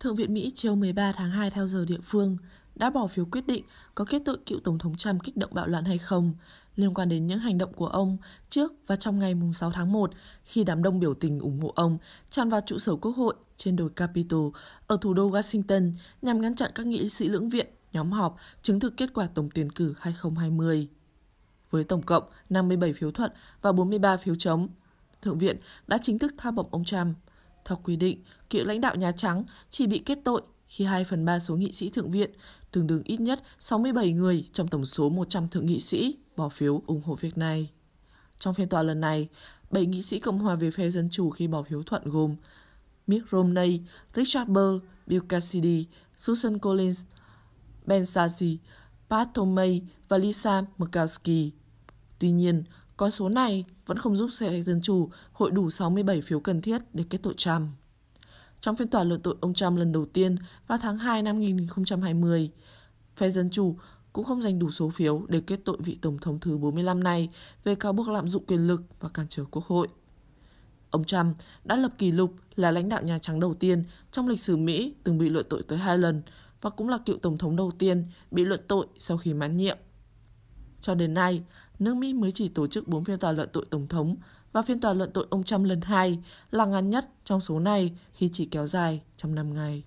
Thượng viện Mỹ chiều 13 tháng 2 theo giờ địa phương đã bỏ phiếu quyết định có kết tội cựu Tổng thống Trump kích động bạo loạn hay không liên quan đến những hành động của ông trước và trong ngày 6 tháng 1 khi đám đông biểu tình ủng hộ ông tràn vào trụ sở quốc hội trên đồi Capitol ở thủ đô Washington nhằm ngăn chặn các nghị sĩ lưỡng viện nhóm họp chứng thực kết quả tổng tuyển cử 2020. Với tổng cộng 57 phiếu thuận và 43 phiếu chống, Thượng viện đã chính thức tha bổng ông Trump theo quy định, cựu lãnh đạo Nhà Trắng chỉ bị kết tội khi 2 phần 3 số nghị sĩ thượng viện, tương đương ít nhất 67 người trong tổng số 100 thượng nghị sĩ, bỏ phiếu ủng hộ việc này. Trong phiên tòa lần này, 7 nghị sĩ Cộng hòa về phe Dân Chủ khi bỏ phiếu thuận gồm Mitt Romney, Richard Burr, Bill Cassidy, Susan Collins, Ben Sasse, Pat Tomei và Lisa Murkowski. Tuy nhiên, con số này vẫn không giúp phe Dân Chủ hội đủ 67 phiếu cần thiết để kết tội Trump. Trong phiên tòa luận tội ông Trump lần đầu tiên vào tháng 2 năm 2020, phe Dân Chủ cũng không giành đủ số phiếu để kết tội vị Tổng thống thứ 45 này về cáo buộc lạm dụng quyền lực và cản trở quốc hội. Ông Trump đã lập kỷ lục là lãnh đạo Nhà Trắng đầu tiên trong lịch sử Mỹ từng bị luận tội tới hai lần và cũng là cựu Tổng thống đầu tiên bị luận tội sau khi mãn nhiệm. Cho đến nay, nước Mỹ mới chỉ tổ chức 4 phiên tòa luận tội Tổng thống và phiên tòa luận tội ông Trump lần hai là ngắn nhất trong số này khi chỉ kéo dài trong 5 ngày.